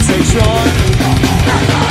sensation.